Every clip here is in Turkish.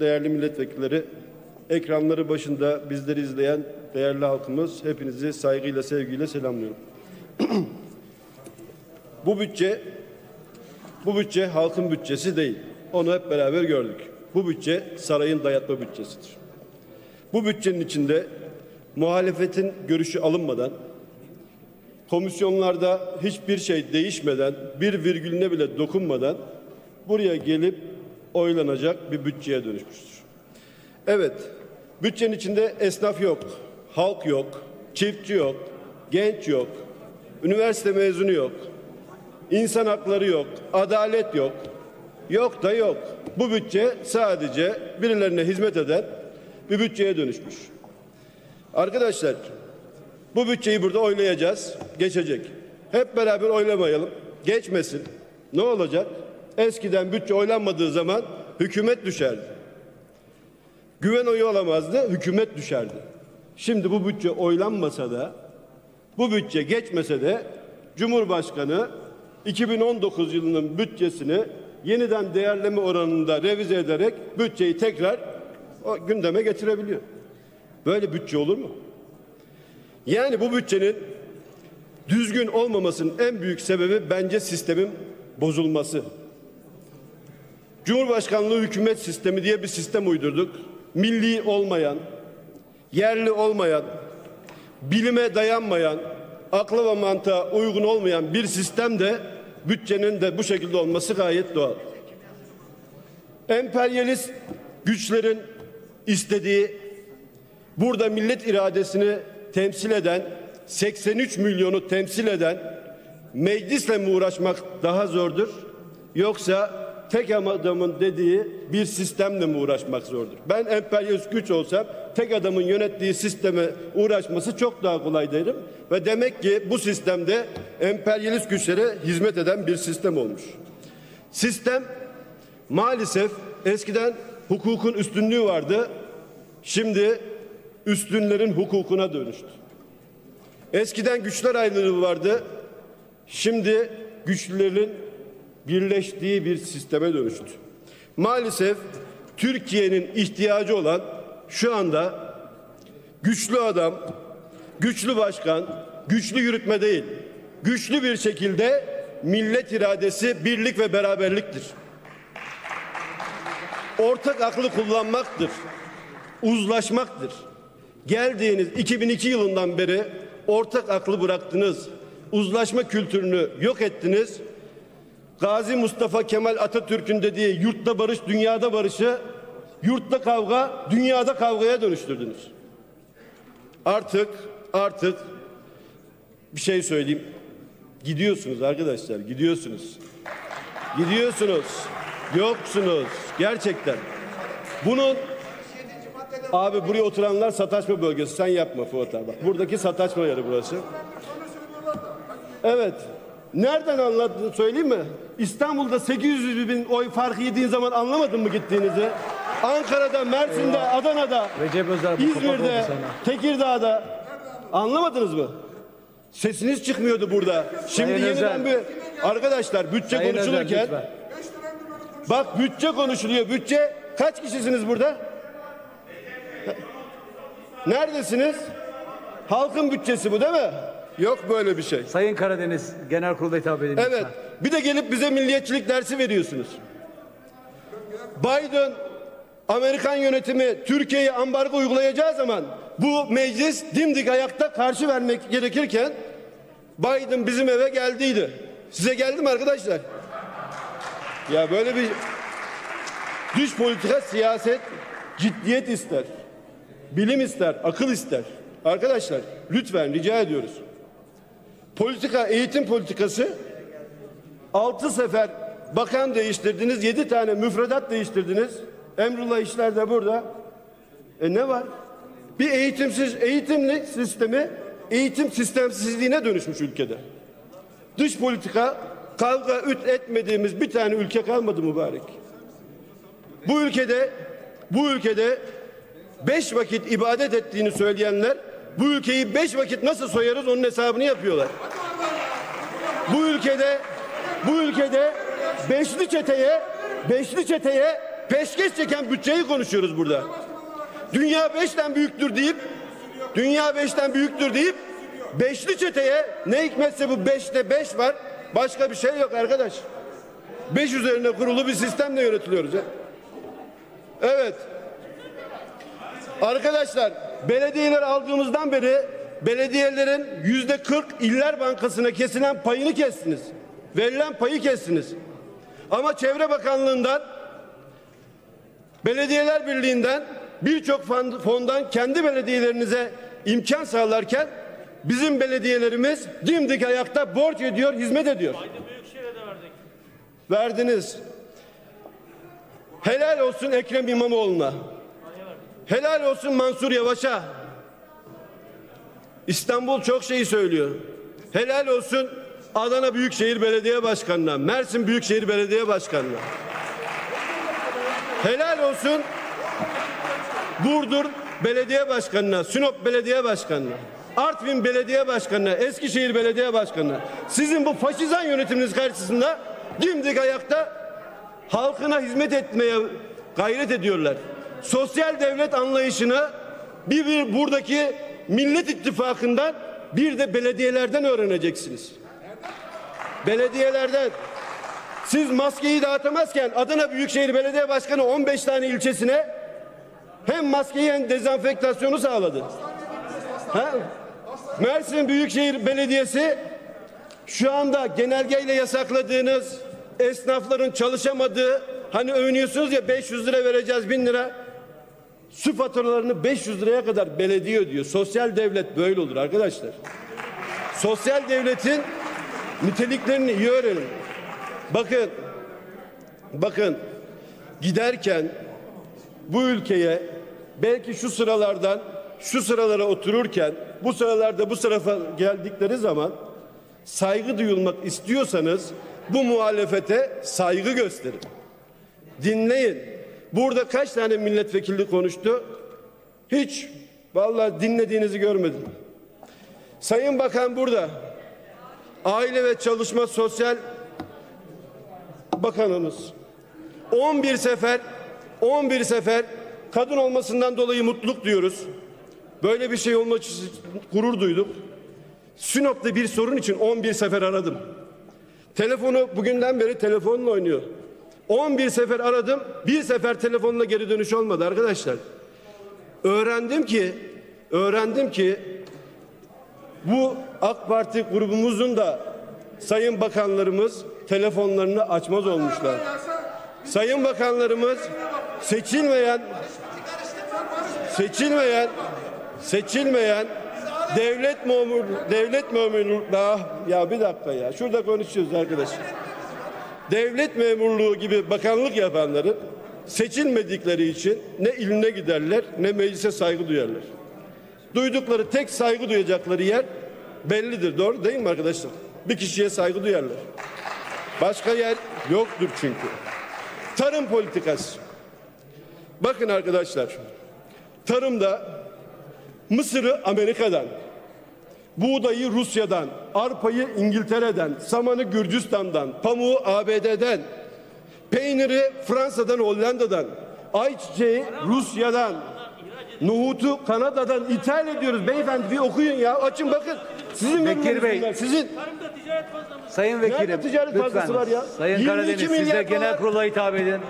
değerli milletvekilleri, ekranları başında bizleri izleyen değerli halkımız hepinizi saygıyla, sevgiyle selamlıyorum. bu bütçe bu bütçe halkın bütçesi değil. Onu hep beraber gördük. Bu bütçe sarayın dayatma bütçesidir. Bu bütçenin içinde muhalefetin görüşü alınmadan, komisyonlarda hiçbir şey değişmeden, bir virgülüne bile dokunmadan buraya gelip oylanacak bir bütçeye dönüşmüştür. Evet, bütçenin içinde esnaf yok, halk yok, çiftçi yok, genç yok, üniversite mezunu yok, insan hakları yok, adalet yok, yok da yok. Bu bütçe sadece birilerine hizmet eden bir bütçeye dönüşmüş. Arkadaşlar, bu bütçeyi burada oylayacağız, geçecek. Hep beraber oylamayalım, geçmesin. Ne olacak? Eskiden bütçe oylanmadığı zaman hükümet düşerdi. Güven oyu alamazdı, hükümet düşerdi. Şimdi bu bütçe oylanmasa da, bu bütçe geçmese de Cumhurbaşkanı 2019 yılının bütçesini yeniden değerleme oranında revize ederek bütçeyi tekrar o gündeme getirebiliyor. Böyle bütçe olur mu? Yani bu bütçenin düzgün olmamasının en büyük sebebi bence sistemin bozulması. Cumhurbaşkanlığı hükümet sistemi diye bir sistem uydurduk. Milli olmayan, yerli olmayan, bilime dayanmayan, akla ve mantığa uygun olmayan bir sistem de bütçenin de bu şekilde olması gayet doğal. Emperyalist güçlerin istediği burada millet iradesini temsil eden 83 milyonu temsil eden meclisle mi uğraşmak daha zordur yoksa tek adamın dediği bir sistemle mi uğraşmak zordur? Ben emperyalist güç olsam tek adamın yönettiği sisteme uğraşması çok daha kolay derim ve demek ki bu sistemde emperyalist güçlere hizmet eden bir sistem olmuş. Sistem maalesef eskiden hukukun üstünlüğü vardı. Şimdi üstünlerin hukukuna dönüştü. Eskiden güçler ayrılığı vardı. Şimdi güçlülerin birleştiği bir sisteme dönüştü. Maalesef Türkiye'nin ihtiyacı olan şu anda güçlü adam, güçlü başkan, güçlü yürütme değil, güçlü bir şekilde millet iradesi birlik ve beraberliktir. Ortak aklı kullanmaktır. Uzlaşmaktır. Geldiğiniz 2002 yılından beri ortak aklı bıraktınız. Uzlaşma kültürünü yok ettiniz. Gazi Mustafa Kemal Atatürk'ün dediği yurtta barış, dünyada barışı yurtta kavga, dünyada kavgaya dönüştürdünüz. Artık artık bir şey söyleyeyim. Gidiyorsunuz arkadaşlar, gidiyorsunuz. Gidiyorsunuz. Yoksunuz gerçekten. Bunun Abi buraya oturanlar sataşma bölgesi. Sen yapma Fuat abi. Buradaki sataşma yeri burası. Evet. Nereden anladın söyleyeyim mi? İstanbul'da 800 bin oy farkı yediğin zaman anlamadın mı gittiğinizi? Ankara'da, Mersin'de, Adana'da, Recep Özer İzmir'de. Tekirdağ'da anlamadınız mı? Sesiniz çıkmıyordu burada. Şimdi Sayın yeniden Özer. bir arkadaşlar bütçe Sayın Özer, konuşulurken lütfen. bak bütçe konuşuluyor. Bütçe kaç kişisiniz burada? Neredesiniz? Halkın bütçesi bu değil mi? Yok böyle bir şey. Sayın Karadeniz Genel Kurul'a hitap edin. Evet. lütfen. Bir de gelip bize milliyetçilik dersi veriyorsunuz. Biden Amerikan yönetimi Türkiye'ye ambargo uygulayacağı zaman bu meclis dimdik ayakta karşı vermek gerekirken Biden bizim eve geldiydi. Size geldi mi arkadaşlar? Ya böyle bir dış politika siyaset ciddiyet ister. Bilim ister, akıl ister. Arkadaşlar lütfen rica ediyoruz. Politika, eğitim politikası altı sefer bakan değiştirdiniz, yedi tane müfredat değiştirdiniz. Emrullah İşler de burada. E ne var? Bir eğitimsiz, eğitimli sistemi eğitim sistemsizliğine dönüşmüş ülkede. Dış politika kavga üt etmediğimiz bir tane ülke kalmadı mübarek. Bu ülkede bu ülkede beş vakit ibadet ettiğini söyleyenler bu ülkeyi beş vakit nasıl soyarız onun hesabını yapıyorlar. Bu ülkede bu ülkede beşli çeteye beşli çeteye peşkeş çeken bütçeyi konuşuyoruz burada. Dünya beşten büyüktür deyip dünya beşten büyüktür deyip beşli çeteye ne hikmetse bu beşte beş var. Başka bir şey yok arkadaş. Beş üzerine kurulu bir sistemle yönetiliyoruz. Evet. Arkadaşlar belediyeler aldığımızdan beri belediyelerin yüzde 40 iller bankasına kesilen payını kestiniz. Verilen payı kestiniz. Ama Çevre Bakanlığı'ndan Belediyeler Birliği'nden birçok fon- fondan kendi belediyelerinize imkan sağlarken bizim belediyelerimiz dimdik ayakta borç ediyor, hizmet ediyor. Verdiniz. Helal olsun Ekrem İmamoğlu'na. Helal olsun Mansur Yavaş'a. İstanbul çok şeyi söylüyor. Helal olsun Adana Büyükşehir Belediye Başkanı'na, Mersin Büyükşehir Belediye Başkanı'na. Helal olsun Burdur Belediye Başkanı'na, Sinop Belediye Başkanı'na, Artvin Belediye Başkanı'na, Eskişehir Belediye Başkanı'na. Sizin bu faşizan yönetiminiz karşısında dimdik ayakta halkına hizmet etmeye gayret ediyorlar. Sosyal devlet anlayışını bir, bir buradaki Millet İttifakı'ndan bir de belediyelerden öğreneceksiniz. Belediyelerden. Siz maskeyi dağıtamazken Adana Büyükşehir Belediye Başkanı 15 tane ilçesine hem maskeyi hem dezenfektasyonu sağladı. Ha? Mersin Büyükşehir Belediyesi şu anda genelgeyle yasakladığınız esnafların çalışamadığı hani övünüyorsunuz ya 500 lira vereceğiz 1000 lira su faturalarını 500 liraya kadar belediye ödüyor. Sosyal devlet böyle olur arkadaşlar. Sosyal devletin niteliklerini iyi öğrenin. Bakın, bakın giderken bu ülkeye belki şu sıralardan şu sıralara otururken bu sıralarda bu tarafa geldikleri zaman saygı duyulmak istiyorsanız bu muhalefete saygı gösterin. Dinleyin. Burada kaç tane milletvekili konuştu? Hiç vallahi dinlediğinizi görmedim. Sayın Bakan burada. Aile ve Çalışma Sosyal Bakanımız 11 sefer 11 sefer kadın olmasından dolayı mutluluk diyoruz. Böyle bir şey olmak için gurur duyduk. Sinop'ta bir sorun için 11 sefer aradım. Telefonu bugünden beri telefonla oynuyor. 11 sefer aradım. Bir sefer telefonla geri dönüş olmadı arkadaşlar. Öğrendim ki öğrendim ki bu AK Parti grubumuzun da sayın bakanlarımız telefonlarını açmaz olmuşlar. Sayın bakanlarımız seçilmeyen seçilmeyen seçilmeyen devlet memur devlet memurluğu ya bir dakika ya şurada konuşuyoruz arkadaş. Devlet memurluğu gibi bakanlık yapanların seçilmedikleri için ne iline giderler ne meclise saygı duyarlar. Duydukları tek saygı duyacakları yer bellidir. Doğru değil mi arkadaşlar? Bir kişiye saygı duyarlar. Başka yer yoktur çünkü. Tarım politikası. Bakın arkadaşlar. Tarımda Mısır'ı Amerika'dan, buğdayı Rusya'dan, arpayı İngiltere'den, samanı Gürcistan'dan, pamuğu ABD'den, peyniri Fransa'dan, Hollanda'dan, ayçiçeği Rusya'dan, nohutu Kanada'dan ithal ediyoruz. Beyefendi bir okuyun ya. Açın bakın. Sizin Bekir Bey. bunlar, Sizin. Sayın Vekilim ticaret lütfen. fazlası var ya? Sayın 22 Karadeniz siz de genel kurula hitap edin.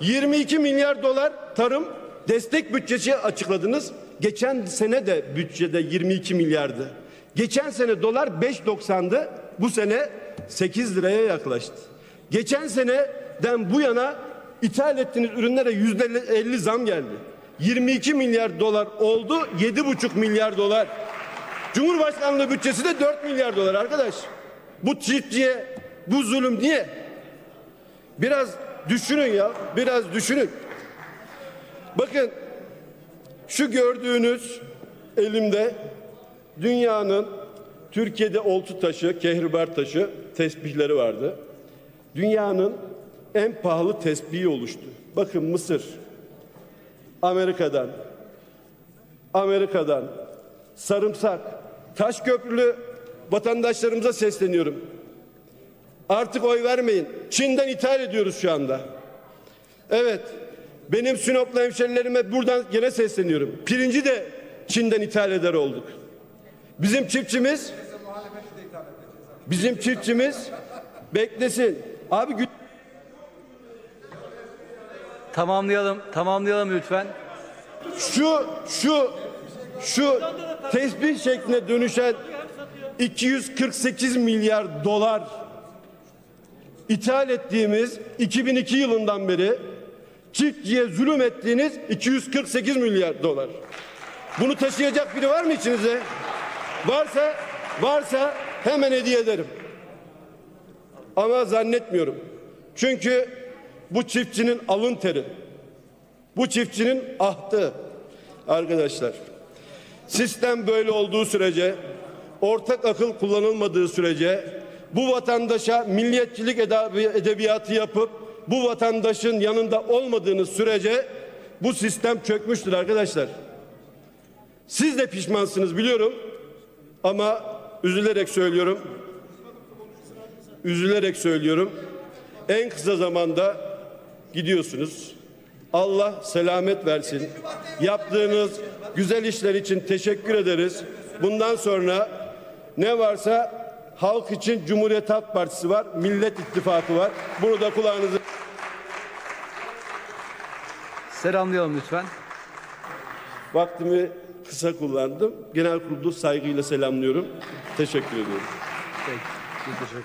22 milyar dolar tarım destek bütçesi açıkladınız. Geçen sene de bütçede 22 milyardı. Geçen sene dolar 5.90'dı. Bu sene 8 liraya yaklaştı. Geçen seneden bu yana ithal ettiğiniz ürünlere yüzde 50 zam geldi. 22 milyar dolar oldu 7,5 milyar dolar. Cumhurbaşkanlığı bütçesi de 4 milyar dolar arkadaş. Bu çiftçiye bu zulüm niye? Biraz düşünün ya, biraz düşünün. Bakın şu gördüğünüz elimde dünyanın Türkiye'de oltu taşı, kehribar taşı tesbihleri vardı. Dünyanın en pahalı tesbihi oluştu. Bakın Mısır, Amerika'dan, Amerika'dan sarımsak, taş köprülü vatandaşlarımıza sesleniyorum. Artık oy vermeyin. Çin'den ithal ediyoruz şu anda. Evet. Benim Sinoplu hemşerilerime buradan gene sesleniyorum. Pirinci de Çin'den ithal eder olduk. Bizim çiftçimiz bizim çiftçimiz beklesin. Abi Tamamlayalım. Tamamlayalım lütfen. şu şu şu tesbih şekline dönüşen 248 milyar dolar ithal ettiğimiz 2002 yılından beri çiftçiye zulüm ettiğiniz 248 milyar dolar. Bunu taşıyacak biri var mı içinizde? Varsa varsa hemen hediye ederim. Ama zannetmiyorum. Çünkü bu çiftçinin alın teri. Bu çiftçinin ahtı. Arkadaşlar sistem böyle olduğu sürece ortak akıl kullanılmadığı sürece bu vatandaşa milliyetçilik edebi- edebiyatı yapıp bu vatandaşın yanında olmadığınız sürece bu sistem çökmüştür arkadaşlar. Siz de pişmansınız biliyorum ama üzülerek söylüyorum. Üzülerek söylüyorum. En kısa zamanda gidiyorsunuz. Allah selamet versin. Yaptığınız güzel işler için teşekkür ederiz. Bundan sonra ne varsa halk için Cumhuriyet Halk Partisi var, Millet İttifakı var. Bunu da kulağınızı Selamlayalım lütfen. vaktimi kısa kullandım. Genel kurulu saygıyla selamlıyorum. Teşekkür ediyorum. Peki. Teşekkür